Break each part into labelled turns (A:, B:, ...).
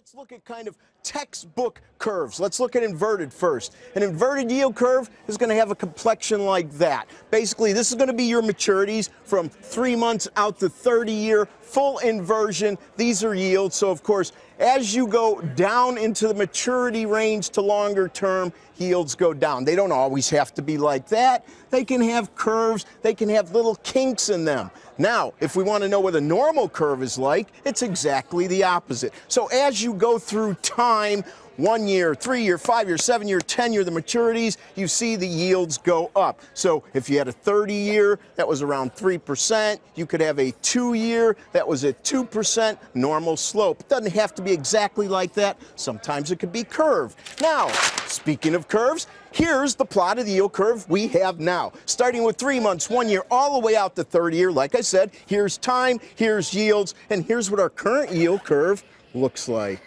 A: Let's look at kind of textbook curves. Let's look at inverted first. An inverted yield curve is going to have a complexion like that. Basically, this is going to be your maturities from three months out to 30 year, full inversion. These are yields. So, of course, as you go down into the maturity range to longer term, yields go down. They don't always have to be like that. They can have curves, they can have little kinks in them. Now, if we want to know what a normal curve is like, it's exactly the opposite. So as you go through time, one year, three year, five year, seven year, 10 year, the maturities, you see the yields go up. So if you had a 30 year, that was around 3%. You could have a two year, that was at 2% normal slope. It doesn't have to be exactly like that. Sometimes it could be curved. Now, speaking of curves, Here's the plot of the yield curve we have now, starting with three months, one year, all the way out to 30 year. Like I said, here's time, here's yields, and here's what our current yield curve looks like.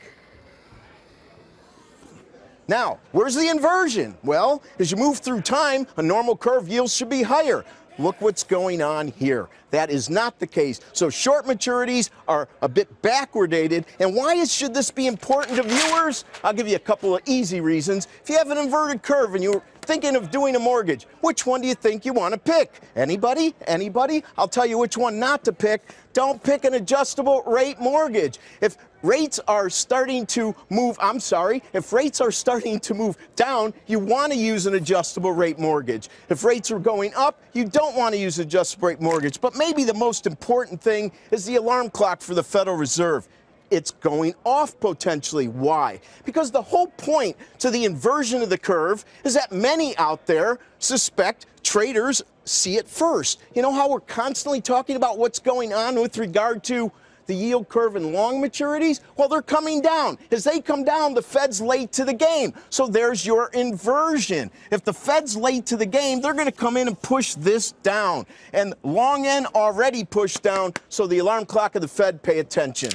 A: Now, where's the inversion? Well, as you move through time, a normal curve yields should be higher. Look what's going on here. That is not the case. So short maturities are a bit backwardated. And why is, should this be important to viewers? I'll give you a couple of easy reasons. If you have an inverted curve and you're thinking of doing a mortgage, which one do you think you want to pick? Anybody? Anybody? I'll tell you which one not to pick. Don't pick an adjustable rate mortgage. If rates are starting to move, I'm sorry, if rates are starting to move down, you want to use an adjustable rate mortgage. If rates are going up, you don't want to use adjustable rate mortgage. But maybe the most important thing is the alarm clock for the Federal Reserve it's going off potentially. Why? Because the whole point to the inversion of the curve is that many out there suspect traders see it first. You know how we're constantly talking about what's going on with regard to the yield curve and long maturities? Well, they're coming down. As they come down, the Fed's late to the game. So there's your inversion. If the Fed's late to the game, they're going to come in and push this down. And long end already pushed down, so the alarm clock of the Fed pay attention.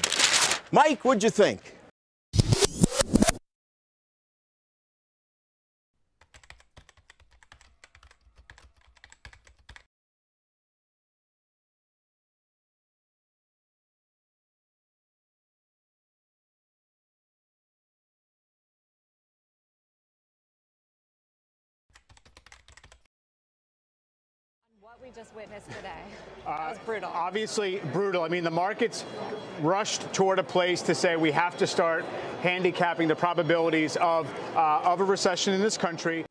A: Mike, what'd you think?
B: We just witnessed today. Was brutal.
C: Obviously, brutal. I mean, the markets rushed toward a place to say we have to start handicapping the probabilities of, uh, of a recession in this country.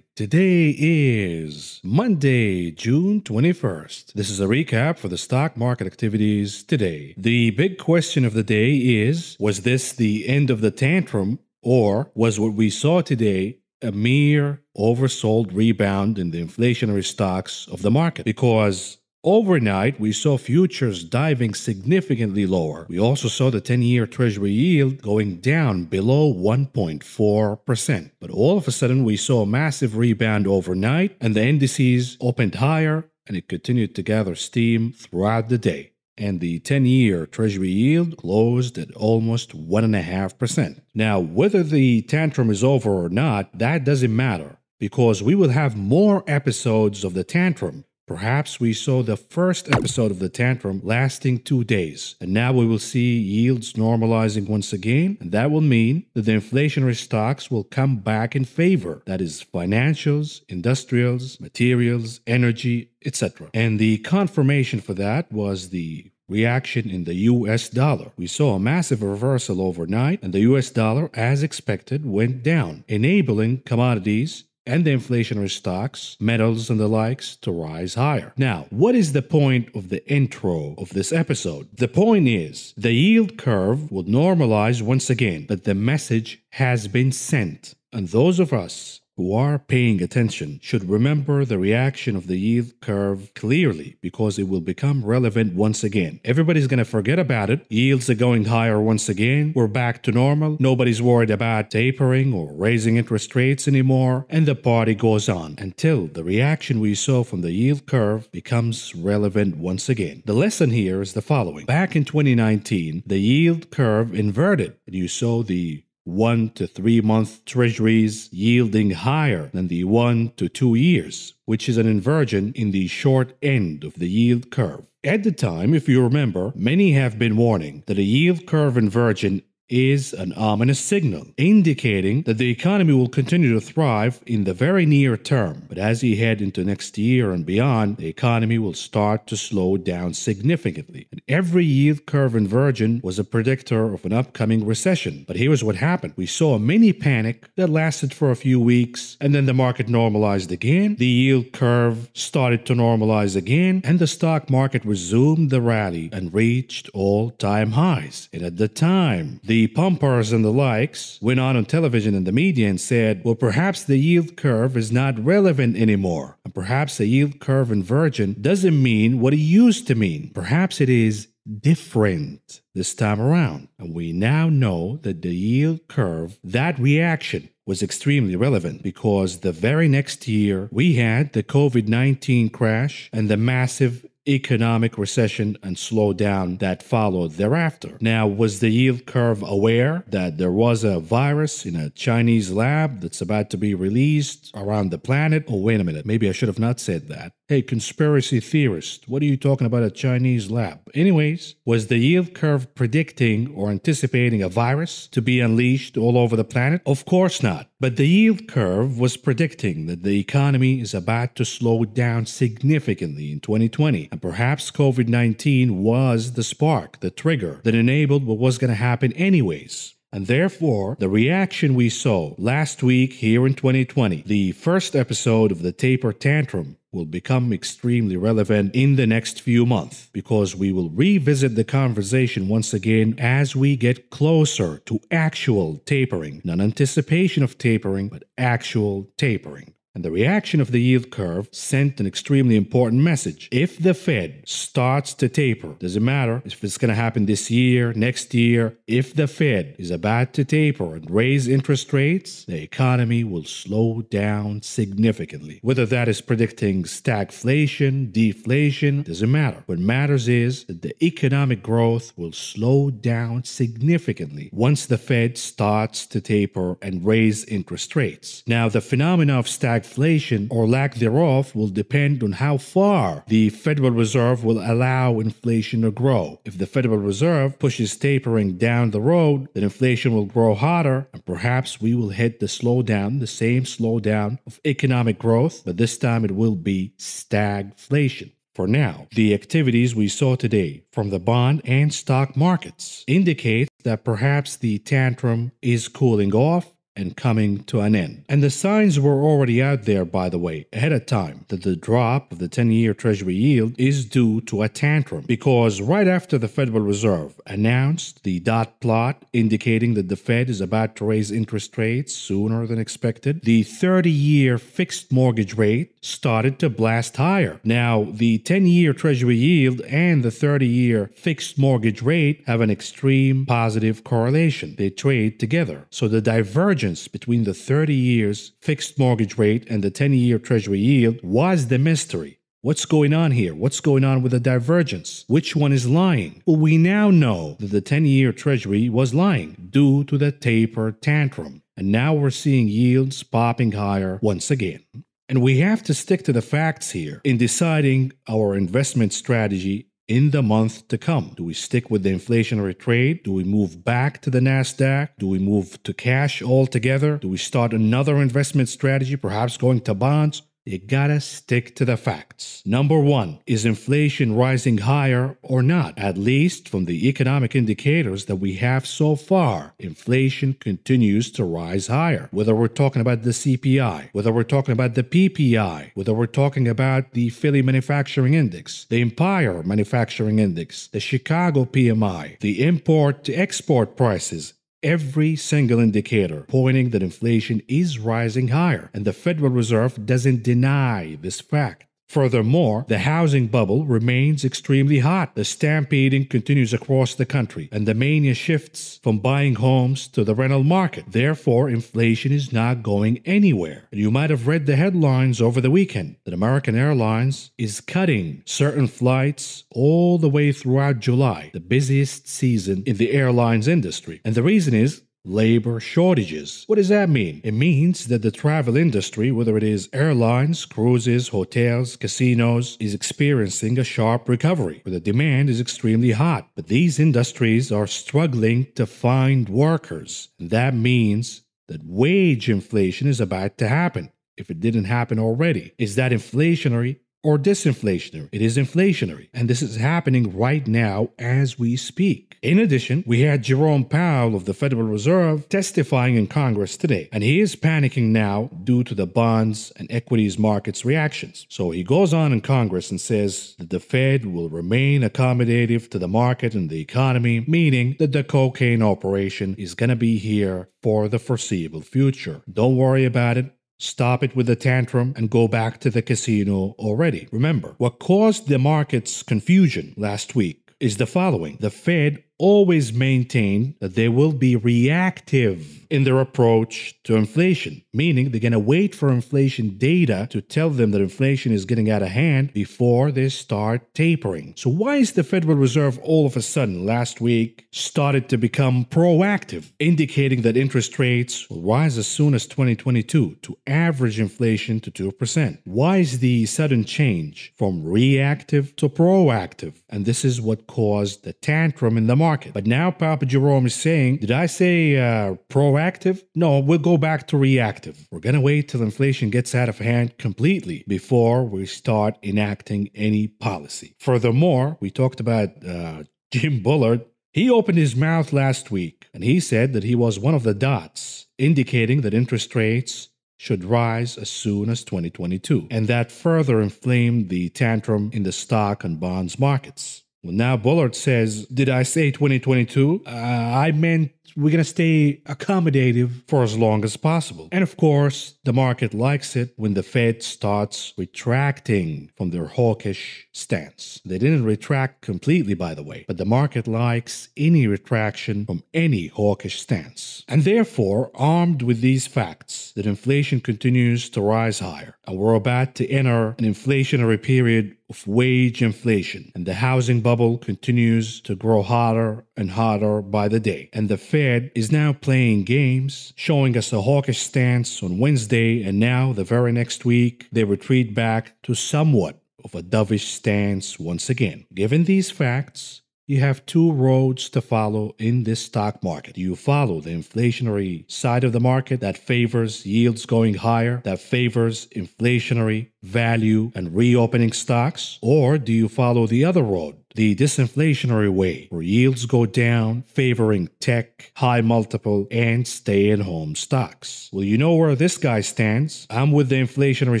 D: Today is Monday, June 21st. This is a recap for the stock market activities today. The big question of the day is Was this the end of the tantrum, or was what we saw today a mere oversold rebound in the inflationary stocks of the market? Because Overnight, we saw futures diving significantly lower. We also saw the 10 year Treasury yield going down below 1.4%. But all of a sudden, we saw a massive rebound overnight, and the indices opened higher and it continued to gather steam throughout the day. And the 10 year Treasury yield closed at almost 1.5%. Now, whether the tantrum is over or not, that doesn't matter because we will have more episodes of the tantrum Perhaps we saw the first episode of the tantrum lasting two days, and now we will see yields normalizing once again, and that will mean that the inflationary stocks will come back in favor. That is, financials, industrials, materials, energy, etc. And the confirmation for that was the reaction in the US dollar. We saw a massive reversal overnight, and the US dollar, as expected, went down, enabling commodities and the inflationary stocks, metals, and the likes to rise higher. Now, what is the point of the intro of this episode? The point is the yield curve will normalize once again, but the message has been sent. And those of us who are paying attention should remember the reaction of the yield curve clearly because it will become relevant once again. Everybody's going to forget about it. Yields are going higher once again. We're back to normal. Nobody's worried about tapering or raising interest rates anymore. And the party goes on until the reaction we saw from the yield curve becomes relevant once again. The lesson here is the following. Back in 2019, the yield curve inverted and you saw the one to three month treasuries yielding higher than the one to two years, which is an inversion in the short end of the yield curve. At the time, if you remember, many have been warning that a yield curve inversion is an ominous signal, indicating that the economy will continue to thrive in the very near term. But as we head into next year and beyond, the economy will start to slow down significantly. And every yield curve inversion was a predictor of an upcoming recession. But here's what happened we saw a mini panic that lasted for a few weeks, and then the market normalized again. The yield curve started to normalize again, and the stock market resumed the rally and reached all time highs. And at the time, the the pumpers and the likes went on on television and the media and said, well, perhaps the yield curve is not relevant anymore. And perhaps a yield curve inversion doesn't mean what it used to mean. Perhaps it is different this time around. And we now know that the yield curve, that reaction, was extremely relevant because the very next year we had the COVID 19 crash and the massive economic recession and slowdown that followed thereafter. Now, was the yield curve aware that there was a virus in a Chinese lab that's about to be released around the planet? Oh, wait a minute, maybe I should have not said that. Hey, conspiracy theorist, what are you talking about a Chinese lab? Anyways, was the yield curve predicting or anticipating a virus to be unleashed all over the planet? Of course not. But the yield curve was predicting that the economy is about to slow down significantly in 2020. And perhaps COVID 19 was the spark, the trigger that enabled what was going to happen anyways. And therefore, the reaction we saw last week here in 2020, the first episode of the taper tantrum, will become extremely relevant in the next few months because we will revisit the conversation once again as we get closer to actual tapering, not anticipation of tapering, but actual tapering. And the reaction of the yield curve sent an extremely important message. If the Fed starts to taper, doesn't matter if it's going to happen this year, next year, if the Fed is about to taper and raise interest rates, the economy will slow down significantly. Whether that is predicting stagflation, deflation, doesn't matter. What matters is that the economic growth will slow down significantly once the Fed starts to taper and raise interest rates. Now, the phenomena of stagflation stagflation or lack thereof will depend on how far the Federal Reserve will allow inflation to grow. If the Federal Reserve pushes tapering down the road, then inflation will grow hotter, and perhaps we will hit the slowdown, the same slowdown of economic growth, but this time it will be stagflation. For now, the activities we saw today from the bond and stock markets indicate that perhaps the tantrum is cooling off and coming to an end. And the signs were already out there, by the way, ahead of time, that the drop of the 10 year Treasury yield is due to a tantrum. Because right after the Federal Reserve announced the dot plot indicating that the Fed is about to raise interest rates sooner than expected, the 30 year fixed mortgage rate started to blast higher. Now, the 10 year Treasury yield and the 30 year fixed mortgage rate have an extreme positive correlation. They trade together. So the divergence between the 30 years fixed mortgage rate and the 10 year Treasury yield was the mystery. What's going on here? What's going on with the divergence? Which one is lying? Well, we now know that the 10 year Treasury was lying due to the taper tantrum. And now we're seeing yields popping higher once again. And we have to stick to the facts here in deciding our investment strategy in the month to come. Do we stick with the inflationary trade? Do we move back to the NASDAQ? Do we move to cash altogether? Do we start another investment strategy, perhaps going to bonds? You gotta stick to the facts. Number one, is inflation rising higher or not? At least from the economic indicators that we have so far, inflation continues to rise higher. Whether we're talking about the CPI, whether we're talking about the PPI, whether we're talking about the Philly Manufacturing Index, the Empire Manufacturing Index, the Chicago PMI, the import to export prices, every single indicator pointing that inflation is rising higher, and the Federal Reserve doesn't deny this fact. Furthermore, the housing bubble remains extremely hot. The stampeding continues across the country, and the mania shifts from buying homes to the rental market. Therefore, inflation is not going anywhere. And you might have read the headlines over the weekend that American Airlines is cutting certain flights all the way throughout July, the busiest season in the airlines industry. And the reason is labor shortages. What does that mean? It means that the travel industry, whether it is airlines, cruises, hotels, casinos, is experiencing a sharp recovery, where the demand is extremely hot. But these industries are struggling to find workers. That means that wage inflation is about to happen. If it didn't happen already, is that inflationary or disinflationary. It is inflationary, and this is happening right now as we speak. In addition, we had Jerome Powell of the Federal Reserve testifying in Congress today, and he is panicking now due to the bonds and equities markets reactions. So he goes on in Congress and says that the Fed will remain accommodative to the market and the economy, meaning that the cocaine operation is going to be here for the foreseeable future. Don't worry about it. Stop it with the tantrum and go back to the casino already. Remember, what caused the market's confusion last week is the following the Fed always maintain that they will be reactive in their approach to inflation, meaning they're going to wait for inflation data to tell them that inflation is getting out of hand before they start tapering. So, why is the Federal Reserve all of a sudden last week started to become proactive, indicating that interest rates will rise as soon as 2022 to average inflation to 2%? Why is the sudden change from reactive to proactive? And this is what caused the tantrum in the market market. But now Papa Jerome is saying, did I say uh, proactive? No, we'll go back to reactive. We're going to wait till inflation gets out of hand completely before we start enacting any policy. Furthermore, we talked about uh, Jim Bullard. He opened his mouth last week and he said that he was one of the dots indicating that interest rates should rise as soon as 2022, and that further inflamed the tantrum in the stock and bonds markets. Now Bullard says, Did I say 2022? Uh, I meant we're going to stay accommodative for as long as possible. And of course, the market likes it when the Fed starts retracting from their hawkish stance. They didn't retract completely, by the way, but the market likes any retraction from any hawkish stance. And therefore, armed with these facts, that inflation continues to rise higher, and we're about to enter an inflationary period of wage inflation, and the housing bubble continues to grow hotter and hotter by the day. And the Fed is now playing games, showing us a hawkish stance on Wednesday, and now the very next week they retreat back to somewhat of a dovish stance once again. Given these facts, you have two roads to follow in this stock market. Do you follow the inflationary side of the market that favors yields going higher, that favors inflationary value and reopening stocks, or do you follow the other road? The disinflationary way, where yields go down, favoring tech, high multiple, and stay at home stocks. Well, you know where this guy stands. I'm with the inflationary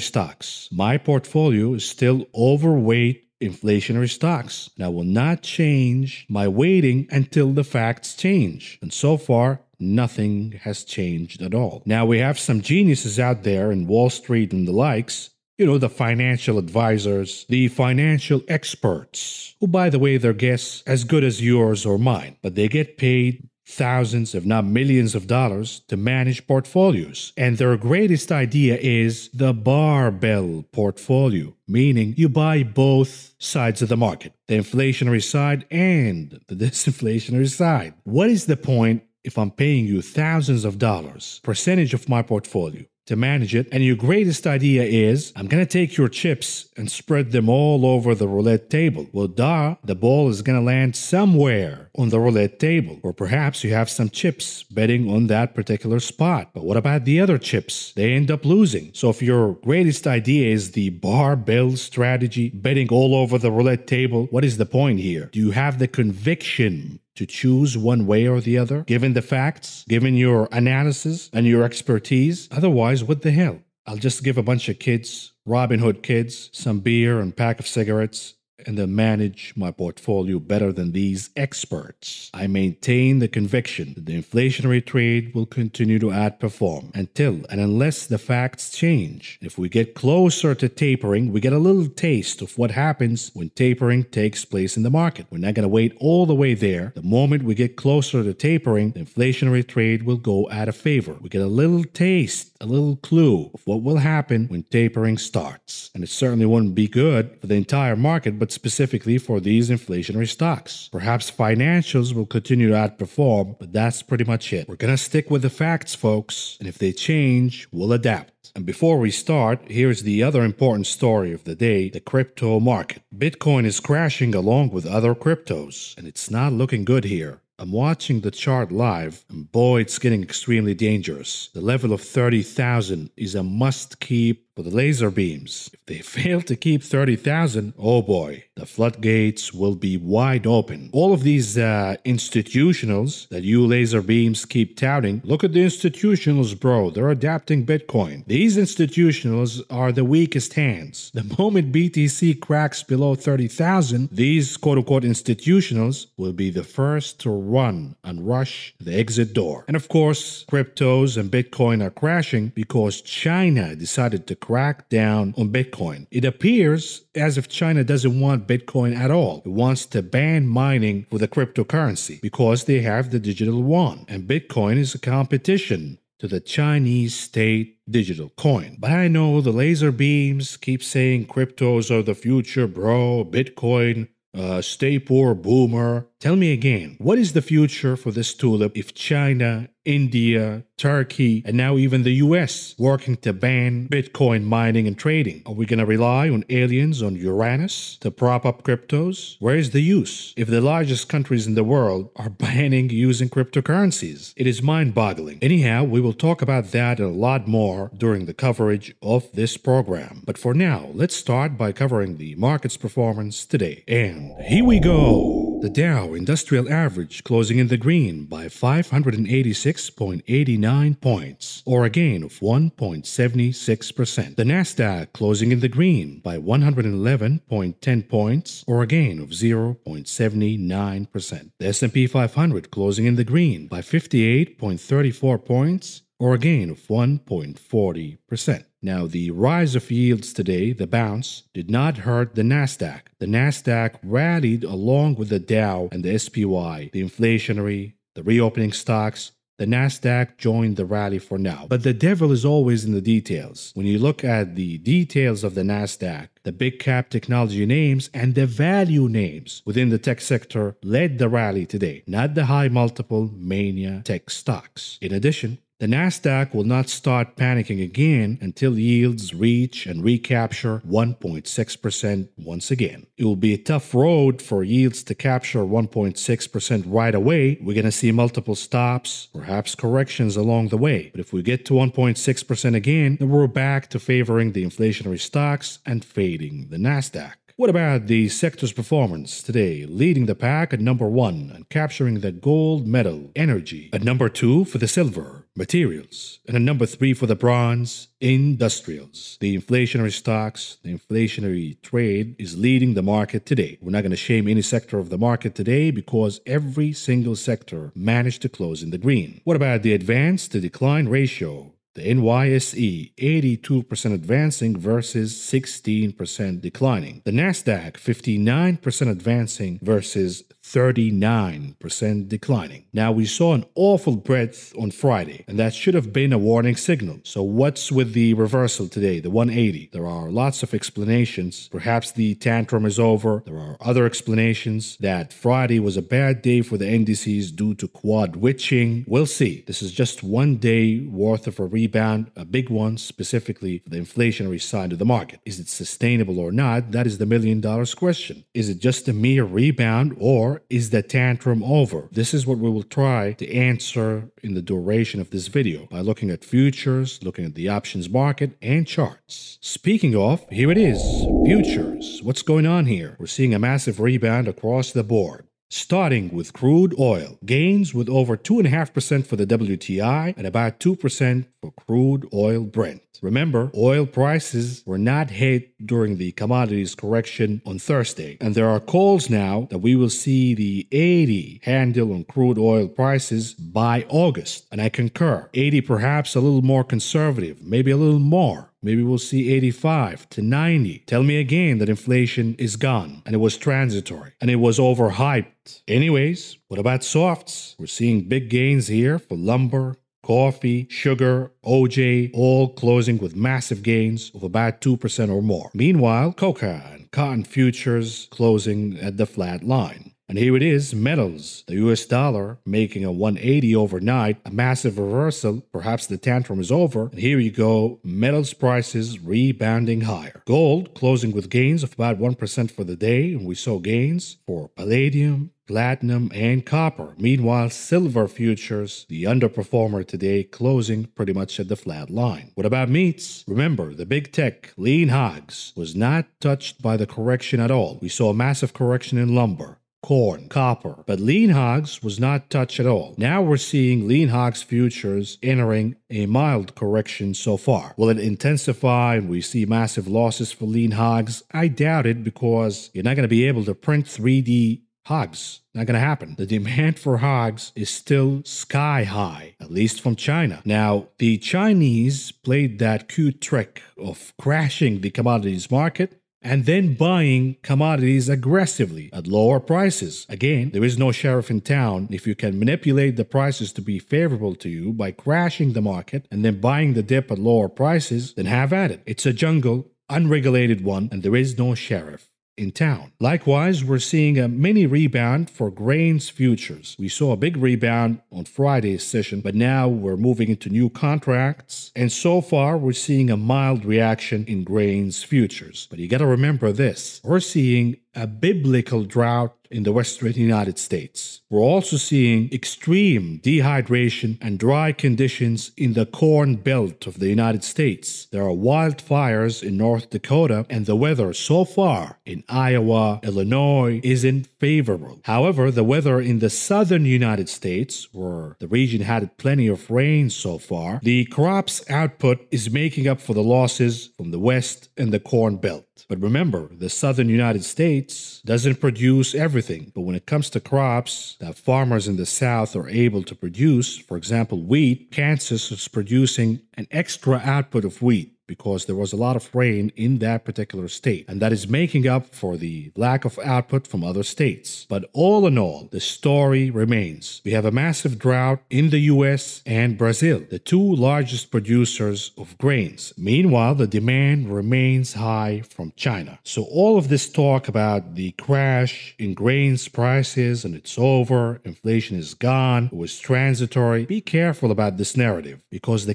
D: stocks. My portfolio is still overweight inflationary stocks. And I will not change my weighting until the facts change. And so far, nothing has changed at all. Now, we have some geniuses out there in Wall Street and the likes. You know, the financial advisors, the financial experts, who, by the way, they're guests as good as yours or mine, but they get paid thousands, if not millions of dollars to manage portfolios. And their greatest idea is the barbell portfolio, meaning you buy both sides of the market, the inflationary side and the disinflationary side. What is the point if I'm paying you thousands of dollars, percentage of my portfolio? To manage it. And your greatest idea is I'm going to take your chips and spread them all over the roulette table. Well, duh, the ball is going to land somewhere on the roulette table. Or perhaps you have some chips betting on that particular spot. But what about the other chips? They end up losing. So if your greatest idea is the barbell strategy, betting all over the roulette table, what is the point here? Do you have the conviction to choose one way or the other, given the facts, given your analysis and your expertise. Otherwise, what the hell? I'll just give a bunch of kids, Robin Hood kids, some beer and pack of cigarettes, and to manage my portfolio better than these experts. I maintain the conviction that the inflationary trade will continue to outperform until and unless the facts change. If we get closer to tapering, we get a little taste of what happens when tapering takes place in the market. We're not going to wait all the way there. The moment we get closer to tapering, the inflationary trade will go out of favor. We get a little taste, a little clue of what will happen when tapering starts. And it certainly wouldn't be good for the entire market, but specifically for these inflationary stocks. Perhaps financials will continue to outperform, but that's pretty much it. We're to stick with the facts, folks, and if they change, we'll adapt. And before we start, here's the other important story of the day the crypto market. Bitcoin is crashing along with other cryptos, and it's not looking good here. I'm watching the chart live, and boy, it's getting extremely dangerous. The level of 30,000 is a must keep for the laser beams. If they fail to keep 30,000, oh boy, the floodgates will be wide open. All of these uh, institutionals that you laser beams keep touting, look at the institutionals, bro. They're adapting Bitcoin. These institutionals are the weakest hands. The moment BTC cracks below 30,000, these quote unquote institutionals will be the first to run and rush the exit door. And of course, cryptos and Bitcoin are crashing because China decided to crack down on Bitcoin. It appears as if China doesn't want Bitcoin at all. It wants to ban mining for the cryptocurrency because they have the digital yuan, and Bitcoin is a competition to the Chinese state digital coin. But I know the laser beams keep saying cryptos are the future, bro, Bitcoin, uh, stay poor, boomer. Tell me again, what is the future for this tulip if China, India, Turkey, and now even the US working to ban Bitcoin mining and trading? Are we going to rely on aliens on Uranus to prop up cryptos? Where is the use if the largest countries in the world are banning using cryptocurrencies? It is mind boggling. Anyhow, we will talk about that and a lot more during the coverage of this program. But for now, let's start by covering the market's performance today. And here we go. The Dow Industrial Average closing in the green by 586.89 points, or a gain of 1.76%. The Nasdaq closing in the green by 111.10 points, or a gain of 0.79%. The S&P 500 closing in the green by 58.34 points, or a gain of 1.40%. Now, the rise of yields today, the bounce, did not hurt the Nasdaq. The Nasdaq rallied along with the Dow and the SPY, the inflationary, the reopening stocks, the Nasdaq joined the rally for now. But the devil is always in the details. When you look at the details of the Nasdaq, the big cap technology names and the value names within the tech sector led the rally today, not the high multiple mania tech stocks. In addition, the Nasdaq will not start panicking again until yields reach and recapture 1.6% once again. It will be a tough road for yields to capture 1.6% right away. We're going to see multiple stops, perhaps corrections along the way. But if we get to 1.6% again, then we're back to favoring the inflationary stocks and fading the Nasdaq. What about the sector's performance today? Leading the pack at number one and capturing the gold medal, energy. At number two for the silver, materials. And at number three for the bronze, industrials. The inflationary stocks, the inflationary trade is leading the market today. We're not going to shame any sector of the market today because every single sector managed to close in the green. What about the advance to decline ratio? The NYSE 82% advancing versus 16% declining. The Nasdaq 59% advancing versus 39% declining. Now, we saw an awful breadth on Friday, and that should have been a warning signal. So, what's with the reversal today, the 180? There are lots of explanations. Perhaps the tantrum is over. There are other explanations that Friday was a bad day for the indices due to quad witching. We'll see. This is just one day worth of a rebound, a big one specifically for the inflationary side of the market. Is it sustainable or not? That is the million dollars question. Is it just a mere rebound or is the tantrum over? This is what we will try to answer in the duration of this video by looking at futures, looking at the options market, and charts. Speaking of, here it is futures. What's going on here? We're seeing a massive rebound across the board. Starting with crude oil. Gains with over 2.5% for the WTI and about 2% for crude oil Brent. Remember, oil prices were not hit during the commodities correction on Thursday, and there are calls now that we will see the 80 handle on crude oil prices by August. And I concur. 80 perhaps a little more conservative, maybe a little more. Maybe we'll see 85 to 90. Tell me again that inflation is gone and it was transitory and it was overhyped. Anyways, what about softs? We're seeing big gains here for lumber, coffee, sugar, OJ, all closing with massive gains of about 2% or more. Meanwhile, cocoa and cotton futures closing at the flat line. And here it is, metals, the US dollar making a 180 overnight, a massive reversal. Perhaps the tantrum is over. And here you go, metals prices rebounding higher. Gold closing with gains of about 1% for the day. And we saw gains for palladium, platinum, and copper. Meanwhile, silver futures, the underperformer today, closing pretty much at the flat line. What about meats? Remember, the big tech, lean hogs, was not touched by the correction at all. We saw a massive correction in lumber corn, copper. But lean hogs was not touched at all. Now we're seeing lean hogs futures entering a mild correction so far. Will it intensify and we see massive losses for lean hogs? I doubt it because you're not going to be able to print 3D hogs. Not going to happen. The demand for hogs is still sky high, at least from China. Now, the Chinese played that cute trick of crashing the commodities market and then buying commodities aggressively at lower prices. Again, there is no sheriff in town. If you can manipulate the prices to be favorable to you by crashing the market and then buying the dip at lower prices, then have at it. It's a jungle, unregulated one, and there is no sheriff in town. Likewise, we're seeing a mini rebound for grains futures. We saw a big rebound on Friday's session, but now we're moving into new contracts. And so far, we're seeing a mild reaction in grains futures. But you got to remember this we're seeing a biblical drought in the western United States. We're also seeing extreme dehydration and dry conditions in the corn belt of the United States. There are wildfires in North Dakota, and the weather so far in Iowa, Illinois isn't favorable. However, the weather in the southern United States, where the region had plenty of rain so far, the crops output is making up for the losses from the west and the corn belt. But remember, the southern United States doesn't produce everything. But when it comes to crops that farmers in the south are able to produce, for example, wheat, Kansas is producing an extra output of wheat because there was a lot of rain in that particular state, and that is making up for the lack of output from other states. But all in all, the story remains. We have a massive drought in the US and Brazil, the two largest producers of grains. Meanwhile, the demand remains high from China. So all of this talk about the crash in grains prices and it's over, inflation is gone, it was transitory, be careful about this narrative because the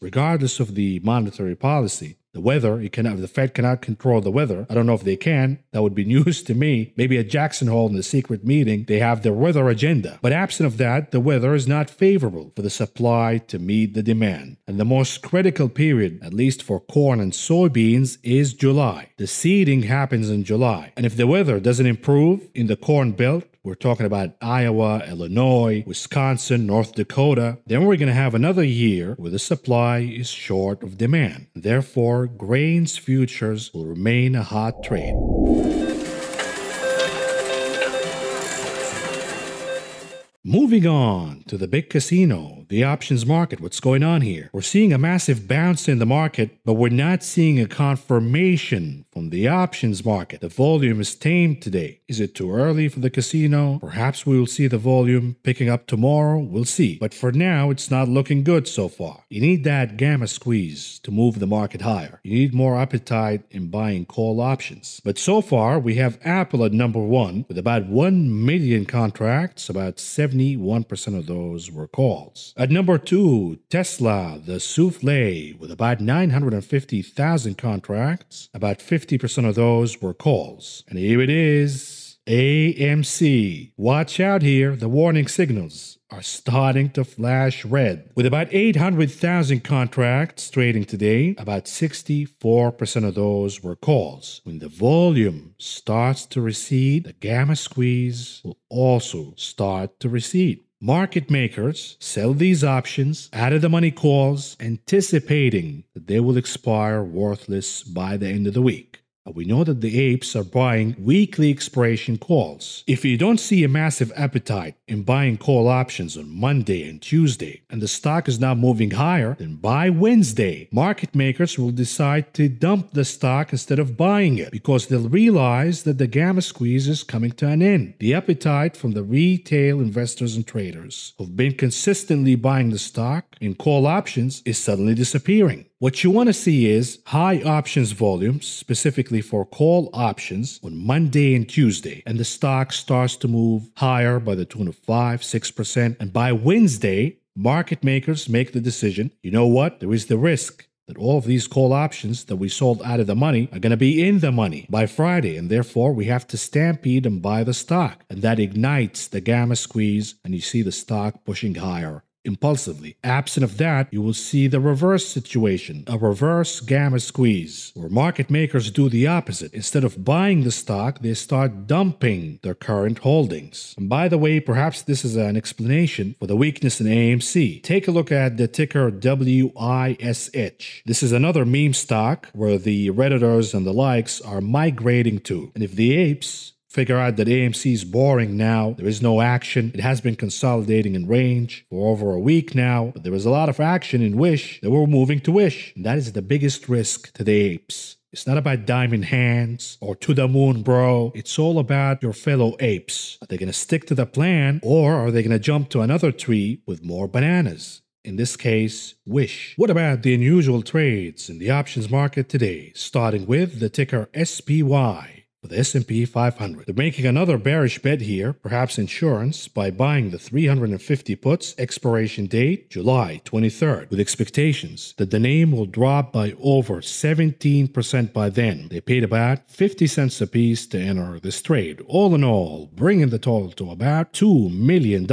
D: regardless of the monetary policy. The weather, you cannot, the Fed cannot control the weather. I don't know if they can. That would be news to me. Maybe at Jackson Hole in the secret meeting, they have their weather agenda. But absent of that, the weather is not favorable for the supply to meet the demand. And the most critical period, at least for corn and soybeans, is July. The seeding happens in July. And if the weather doesn't improve in the corn belt, we're talking about Iowa, Illinois, Wisconsin, North Dakota. Then we're going to have another year where the supply is short of demand. Therefore, grains futures will remain a hot trade. Moving on to the big casino, the options market. What's going on here? We're seeing a massive bounce in the market, but we're not seeing a confirmation from the options market. The volume is tamed today. Is it too early for the casino? Perhaps we will see the volume picking up tomorrow. We'll see. But for now, it's not looking good so far. You need that gamma squeeze to move the market higher. You need more appetite in buying call options. But so far, we have Apple at number one with about 1 million contracts, about 71% of those were calls. At number two, Tesla, the souffle, with about 950,000 contracts, about 50 50% of those were calls. And here it is AMC. Watch out here, the warning signals are starting to flash red. With about 800,000 contracts trading today, about 64% of those were calls. When the volume starts to recede, the gamma squeeze will also start to recede. Market makers sell these options out of the money calls, anticipating that they will expire worthless by the end of the week. We know that the apes are buying weekly expiration calls. If you don't see a massive appetite in buying call options on Monday and Tuesday, and the stock is now moving higher, then by Wednesday, market makers will decide to dump the stock instead of buying it because they'll realize that the gamma squeeze is coming to an end. The appetite from the retail investors and traders who've been consistently buying the stock in call options is suddenly disappearing. What you want to see is high options volumes, specifically for call options, on Monday and Tuesday, and the stock starts to move higher by the tune of 5 6%. And by Wednesday, market makers make the decision you know what? There is the risk that all of these call options that we sold out of the money are going to be in the money by Friday, and therefore we have to stampede and buy the stock. And that ignites the gamma squeeze, and you see the stock pushing higher impulsively. Absent of that, you will see the reverse situation, a reverse gamma squeeze, where market makers do the opposite. Instead of buying the stock, they start dumping their current holdings. And by the way, perhaps this is an explanation for the weakness in AMC. Take a look at the ticker WISH. This is another meme stock where the Redditors and the likes are migrating to. And if the apes figure out that AMC is boring now. There is no action. It has been consolidating in range for over a week now, but there was a lot of action in Wish that we're moving to Wish. And that is the biggest risk to the apes. It's not about diamond hands or to the moon, bro. It's all about your fellow apes. Are they going to stick to the plan or are they going to jump to another tree with more bananas? In this case, Wish. What about the unusual trades in the options market today, starting with the ticker SPY? For the S&P 500. They're making another bearish bet here, perhaps insurance, by buying the 350 puts expiration date July 23rd, with expectations that the name will drop by over 17% by then. They paid about 50 cents a piece to enter this trade. All in all, bringing the total to about $2 million.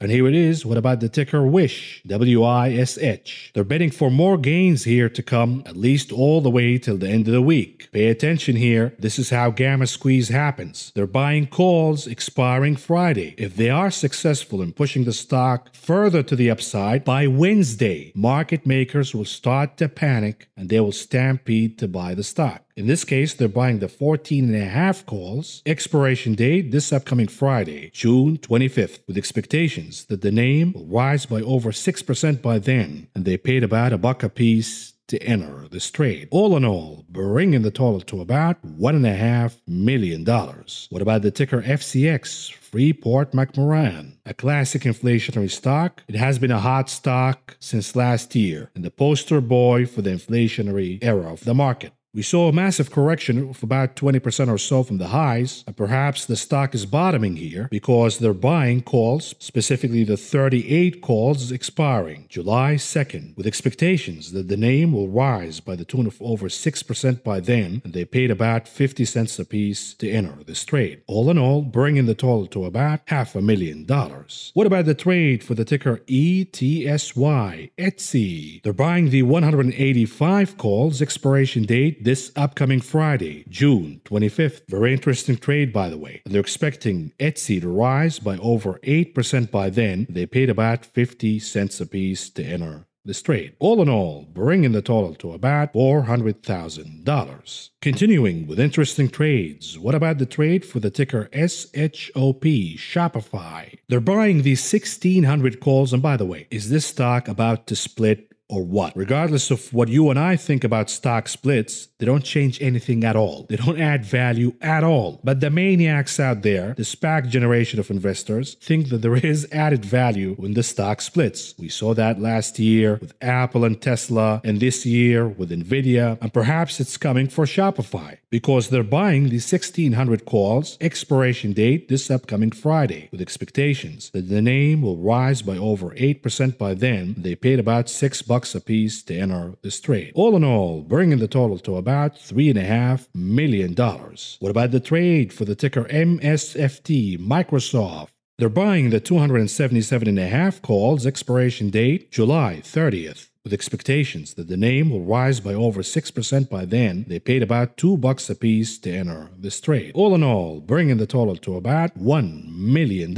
D: And here it is. What about the ticker WISH? W-I-S-H. They're betting for more gains here to come, at least all the way till the end of the week. Pay attention here. This is how gamma squeeze happens. They're buying calls expiring Friday. If they are successful in pushing the stock further to the upside, by Wednesday, market makers will start to panic and they will stampede to buy the stock. In this case, they're buying the 14 and a half calls, expiration date this upcoming Friday, June 25th, with expectations that the name will rise by over 6% by then, and they paid about a buck a piece to enter this trade. All in all, bringing the total to about $1.5 million. What about the ticker FCX? Freeport McMoRan, a classic inflationary stock. It has been a hot stock since last year and the poster boy for the inflationary era of the market. We saw a massive correction of about 20% or so from the highs, and perhaps the stock is bottoming here because they're buying calls, specifically the 38 calls expiring July 2nd, with expectations that the name will rise by the tune of over 6% by then, and they paid about 50 cents apiece to enter this trade. All in all, bringing the total to about half a million dollars. What about the trade for the ticker ETSY, Etsy? They're buying the 185 calls expiration date this upcoming Friday, June 25th. Very interesting trade, by the way. They're expecting Etsy to rise by over 8% by then. They paid about 50 cents a piece to enter this trade. All in all, bringing the total to about $400,000. Continuing with interesting trades, what about the trade for the ticker SHOP, Shopify? They're buying these 1600 calls, and by the way, is this stock about to split or what. Regardless of what you and I think about stock splits, they don't change anything at all. They don't add value at all. But the maniacs out there, the SPAC generation of investors, think that there is added value when the stock splits. We saw that last year with Apple and Tesla, and this year with Nvidia, and perhaps it's coming for Shopify because they're buying the 1600 calls expiration date this upcoming Friday with expectations that the name will rise by over 8% by then. They paid about 6 bucks bucks apiece to enter this trade. All in all, bringing the total to about $3.5 million. What about the trade for the ticker MSFT Microsoft? They're buying the 277.5 calls expiration date July 30th with expectations that the name will rise by over 6% by then. They paid about 2 bucks apiece to enter this trade. All in all, bringing the total to about $1 million.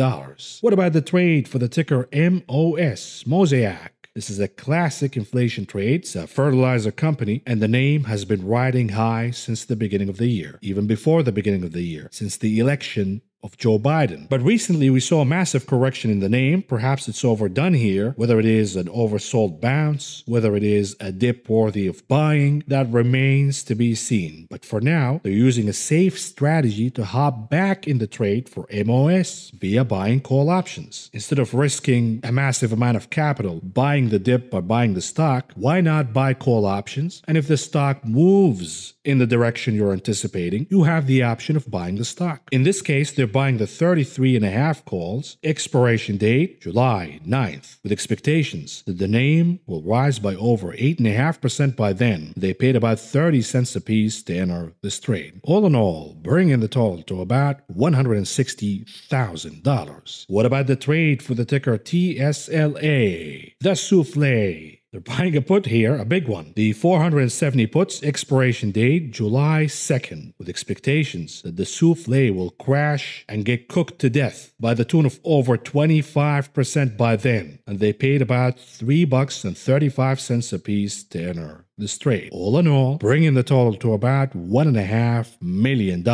D: What about the trade for the ticker MOS, Mosaic? This is a classic inflation trade. It's a fertilizer company, and the name has been riding high since the beginning of the year, even before the beginning of the year, since the election of Joe Biden. But recently we saw a massive correction in the name. Perhaps it's overdone here, whether it is an oversold bounce, whether it is a dip worthy of buying, that remains to be seen. But for now, they're using a safe strategy to hop back in the trade for MOS via buying call options. Instead of risking a massive amount of capital buying the dip by buying the stock, why not buy call options? And if the stock moves in the direction you're anticipating, you have the option of buying the stock. In this case, they're buying the 33 and a half calls, expiration date July 9th, with expectations that the name will rise by over 8.5% by then. They paid about 30 cents a piece to enter this trade. All in all, bringing the total to about $160,000. What about the trade for the ticker TSLA? The souffle. They're buying a put here, a big one. The 470 puts expiration date July 2nd, with expectations that the souffle will crash and get cooked to death by the tune of over 25% by then. And they paid about 3 bucks and 35 cents a piece to enter this trade. All in all, bringing the total to about $1.5 million.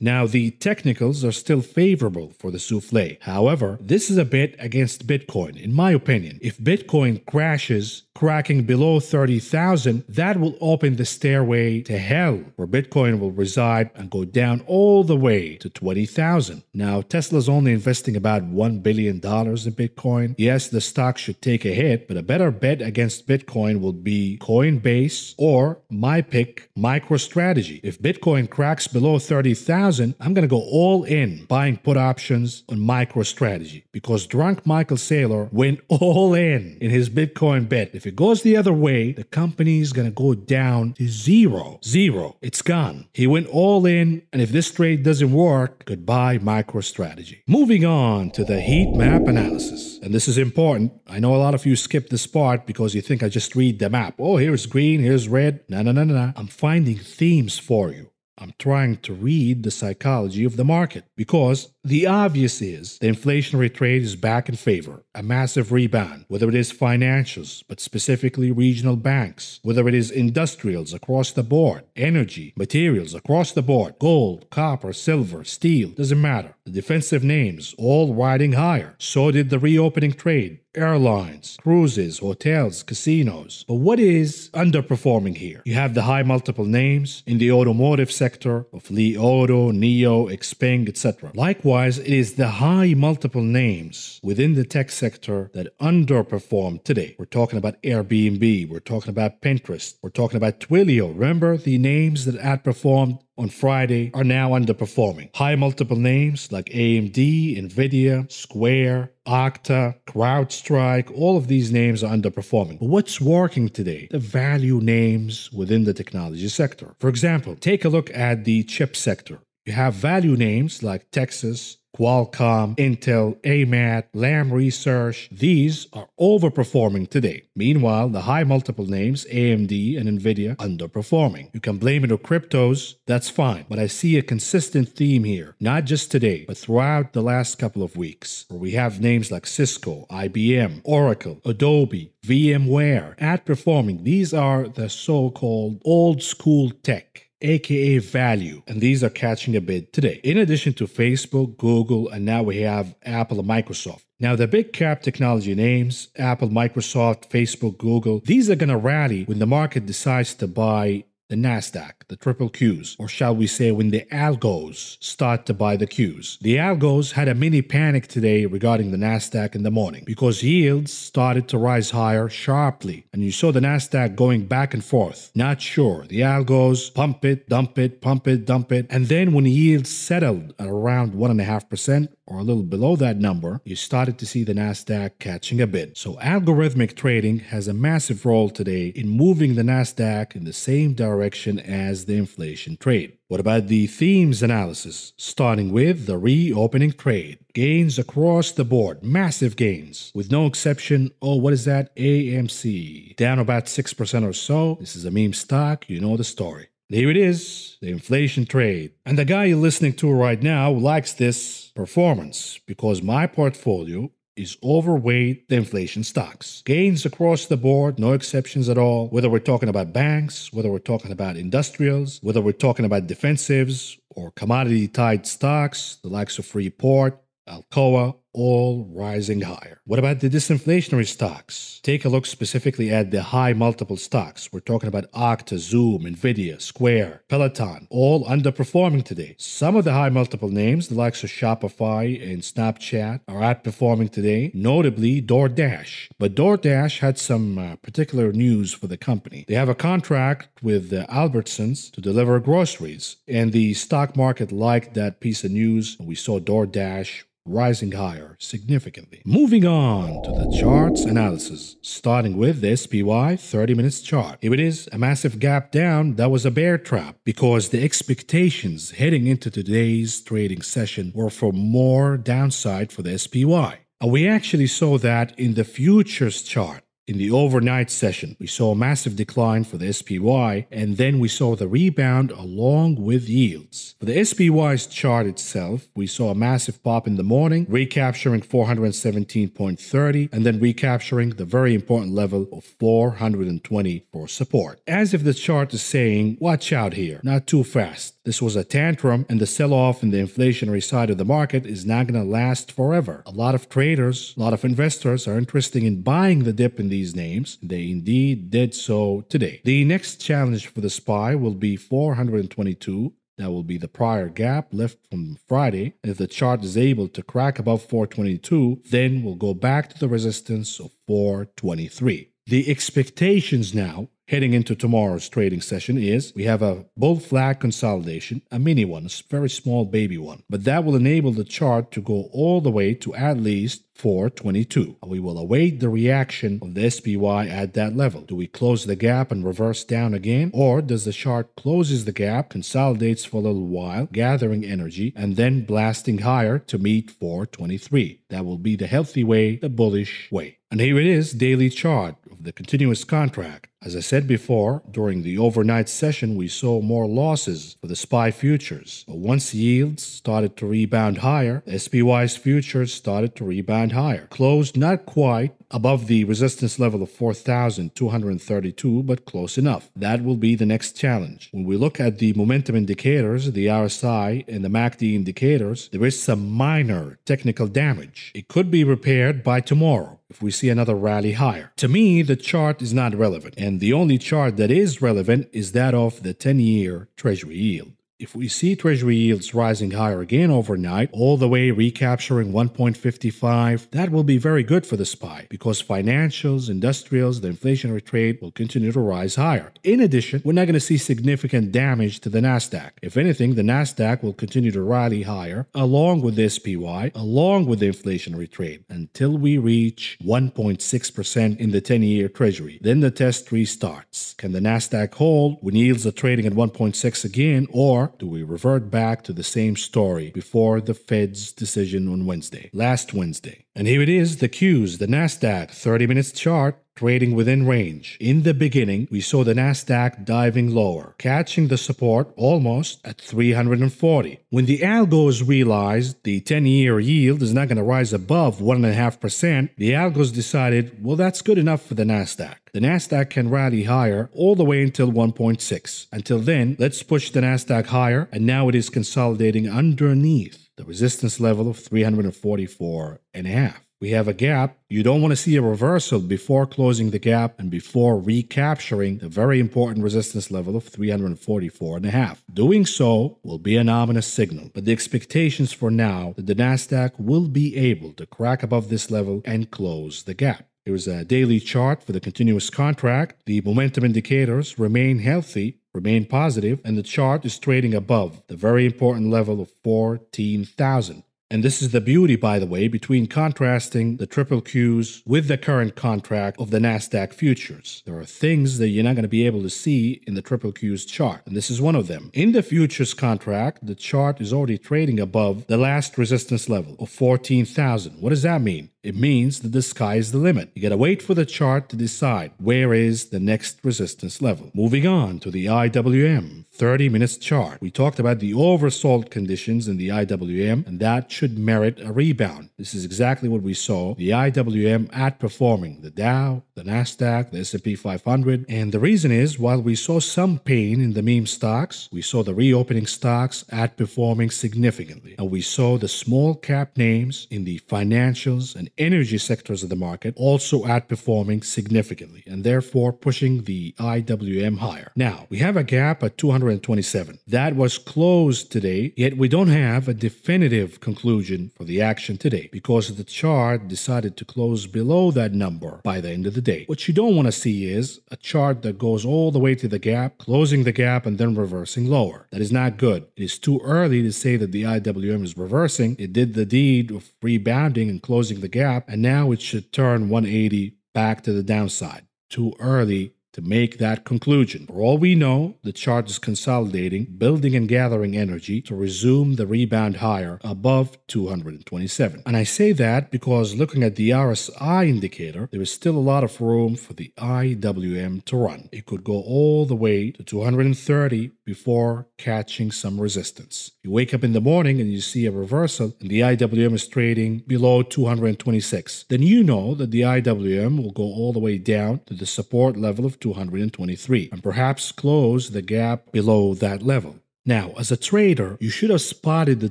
D: Now, the technicals are still favorable for the souffle. However, this is a bit against Bitcoin, in my opinion. If Bitcoin crashes, cracking below 30,000, that will open the stairway to hell, where Bitcoin will reside and go down all the way to 20,000. Now, Tesla's only investing about $1 billion in Bitcoin. Yes, the stock should take a hit, but a better bet against Bitcoin will be Coinbase or my pick, MicroStrategy. If Bitcoin cracks below 30,000, I'm going to go all in buying put options on MicroStrategy because drunk Michael Saylor went all in in his Bitcoin bet. If it goes the other way, the company is going to go down to zero. Zero. It's gone. He went all in, and if this trade doesn't work, goodbye MicroStrategy. Moving on to the heat map analysis. And this is important. I know a lot of you skip this part because you think I just read the map. Oh, here's green, here's red. No, no, no, no, no. I'm finding themes for you. I'm trying to read the psychology of the market because the obvious is the inflationary trade is back in favor, a massive rebound, whether it is financials, but specifically regional banks, whether it is industrials across the board, energy, materials across the board, gold, copper, silver, steel, doesn't matter. The defensive names all riding higher. So did the reopening trade, airlines, cruises, hotels, casinos. But what is underperforming here? You have the high multiple names in the automotive sector of Li Auto, NIO, Xpeng, etc. Likewise, it is the high multiple names within the tech sector that underperform today. We're talking about Airbnb, we're talking about Pinterest, we're talking about Twilio. Remember the names that outperformed on Friday are now underperforming. High multiple names like AMD, Nvidia, Square, Okta, CrowdStrike, all of these names are underperforming. But what's working today? The value names within the technology sector. For example, take a look at the chip sector. You have value names like Texas, Qualcomm, Intel, AMAT, Lam Research, these are overperforming today. Meanwhile, the high multiple names, AMD and Nvidia, underperforming. You can blame it on cryptos, that's fine, but I see a consistent theme here, not just today, but throughout the last couple of weeks, where we have names like Cisco, IBM, Oracle, Adobe, VMware outperforming. These are the so called old school tech aka value, and these are catching a bid today. In addition to Facebook, Google, and now we have Apple and Microsoft. Now, the big cap technology names, Apple, Microsoft, Facebook, Google, these are going to rally when the market decides to buy the NASDAQ, the triple Qs, or shall we say when the algos start to buy the Qs. The algos had a mini panic today regarding the NASDAQ in the morning because yields started to rise higher sharply, and you saw the NASDAQ going back and forth. Not sure. The algos pump it, dump it, pump it, dump it, and then when yields settled at around 1.5%, or a little below that number, you started to see the NASDAQ catching a bid. So, algorithmic trading has a massive role today in moving the NASDAQ in the same direction as the inflation trade. What about the themes analysis? Starting with the reopening trade. Gains across the board, massive gains, with no exception. Oh, what is that? AMC. Down about 6% or so. This is a meme stock. You know the story. Here it is, the inflation trade. And the guy you're listening to right now likes this performance because my portfolio is overweight the inflation stocks. Gains across the board, no exceptions at all, whether we're talking about banks, whether we're talking about industrials, whether we're talking about defensives or commodity tied stocks, the likes of Freeport, Alcoa, all rising higher. What about the disinflationary stocks? Take a look specifically at the high multiple stocks. We're talking about Okta, Zoom, Nvidia, Square, Peloton, all underperforming today. Some of the high multiple names, the likes of Shopify and Snapchat, are outperforming today, notably DoorDash. But DoorDash had some uh, particular news for the company. They have a contract with uh, Albertsons to deliver groceries, and the stock market liked that piece of news. We saw DoorDash rising higher significantly. Moving on to the charts analysis, starting with the SPY 30 minutes chart. Here it is, a massive gap down that was a bear trap because the expectations heading into today's trading session were for more downside for the SPY. We actually saw that in the futures chart. In the overnight session, we saw a massive decline for the SPY, and then we saw the rebound along with yields. For the SPY's chart itself, we saw a massive pop in the morning, recapturing 417.30, and then recapturing the very important level of 420 for support. As if the chart is saying, watch out here, not too fast. This was a tantrum, and the sell off in the inflationary side of the market is not going to last forever. A lot of traders, a lot of investors are interested in buying the dip in these names. They indeed did so today. The next challenge for the SPY will be 422. That will be the prior gap left from Friday. If the chart is able to crack above 422, then we'll go back to the resistance of 423. The expectations now heading into tomorrow's trading session is we have a bull flag consolidation, a mini one, a very small baby one. But that will enable the chart to go all the way to at least 422. We will await the reaction of the SPY at that level. Do we close the gap and reverse down again? Or does the chart closes the gap, consolidates for a little while, gathering energy, and then blasting higher to meet 423? That will be the healthy way, the bullish way. And here it is, daily chart of the continuous contract. As I said before, during the overnight session, we saw more losses for the SPY futures. But once yields started to rebound higher, SPY's futures started to rebound higher. Closed not quite above the resistance level of 4,232, but close enough. That will be the next challenge. When we look at the momentum indicators, the RSI and the MACD indicators, there is some minor technical damage. It could be repaired by tomorrow if we see another rally higher. To me, the chart is not relevant, and the only chart that is relevant is that of the 10 year Treasury yield. If we see Treasury yields rising higher again overnight, all the way recapturing 1.55, that will be very good for the SPY because financials, industrials, the inflationary trade will continue to rise higher. In addition, we're not going to see significant damage to the NASDAQ. If anything, the NASDAQ will continue to rally higher along with the SPY, along with the inflationary trade until we reach 1.6% in the 10 year Treasury. Then the test restarts. Can the NASDAQ hold when yields are trading at 1.6 again or do we revert back to the same story before the Fed's decision on Wednesday, last Wednesday? And here it is the Qs, the NASDAQ 30 minutes chart trading within range. In the beginning, we saw the Nasdaq diving lower, catching the support almost at 340. When the algos realized the 10-year yield is not going to rise above 1.5%, the algos decided, well, that's good enough for the Nasdaq. The Nasdaq can rally higher all the way until 1.6. Until then, let's push the Nasdaq higher, and now it is consolidating underneath the resistance level of 344 and a half. We have a gap. You don't want to see a reversal before closing the gap and before recapturing the very important resistance level of 344.5. Doing so will be an ominous signal, but the expectations for now that the Nasdaq will be able to crack above this level and close the gap. Here's a daily chart for the continuous contract. The momentum indicators remain healthy, remain positive, and the chart is trading above the very important level of 14,000. And this is the beauty, by the way, between contrasting the triple Qs with the current contract of the NASDAQ futures. There are things that you're not going to be able to see in the triple Qs chart, and this is one of them. In the futures contract, the chart is already trading above the last resistance level of 14,000. What does that mean? It means that the sky is the limit. You gotta wait for the chart to decide where is the next resistance level. Moving on to the IWM 30 minutes chart. We talked about the oversold conditions in the IWM, and that should merit a rebound. This is exactly what we saw. The IWM outperforming the Dow, the Nasdaq, the S&P 500, and the reason is while we saw some pain in the meme stocks, we saw the reopening stocks outperforming significantly, and we saw the small cap names in the financials and energy sectors of the market also outperforming significantly and therefore pushing the IWM higher. Now, we have a gap at 227. That was closed today, yet we don't have a definitive conclusion for the action today because the chart decided to close below that number by the end of the day. What you don't want to see is a chart that goes all the way to the gap, closing the gap, and then reversing lower. That is not good. It is too early to say that the IWM is reversing. It did the deed of rebounding and closing the gap gap, and now it should turn 180 back to the downside. Too early to make that conclusion. For all we know, the chart is consolidating, building and gathering energy to resume the rebound higher above 227. And I say that because looking at the RSI indicator, there is still a lot of room for the IWM to run. It could go all the way to 230 before catching some resistance. You wake up in the morning and you see a reversal and the IWM is trading below 226. Then you know that the IWM will go all the way down to the support level of 223 and perhaps close the gap below that level. Now, as a trader, you should have spotted the